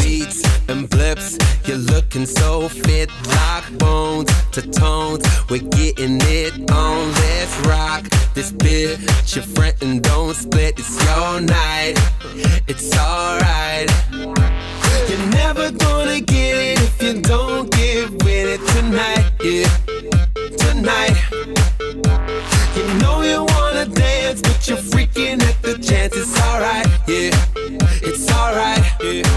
Beats and blips, you're looking so fit, like bones to tones. We're getting it on. Let's rock this bitch. Your friend and don't split. It's your night. It's alright. You're never gonna get. Yeah,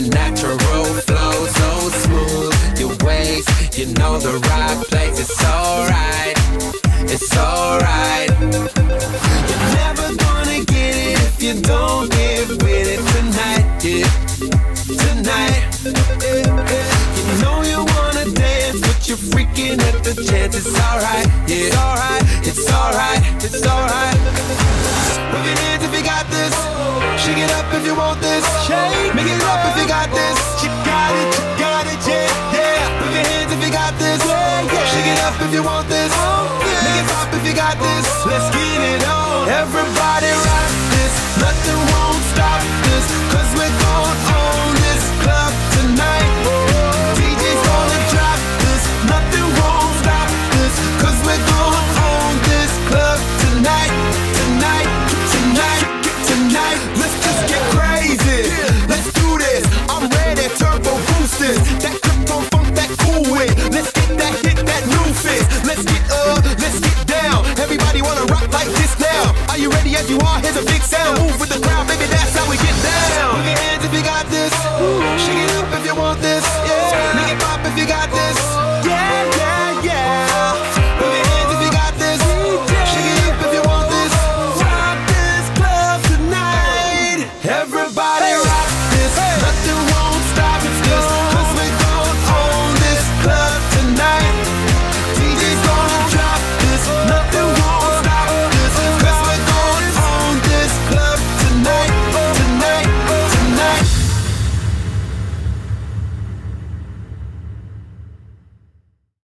Your natural flow so smooth. Your waist, you know the right place. It's alright. It's alright. You're never gonna get it if you don't get with it tonight. Yeah, tonight. Yeah. You know you wanna dance, but you're freaking at the chance. It's alright. Yeah, it's alright. It's alright. It's alright. Wave your hands if you got this. Shake it up if you want this. If you want this. Make it pop if you got this. Let's get it on. Everybody you ready as you are? Here's a big sound. Move with the crowd, baby, that's how we get down.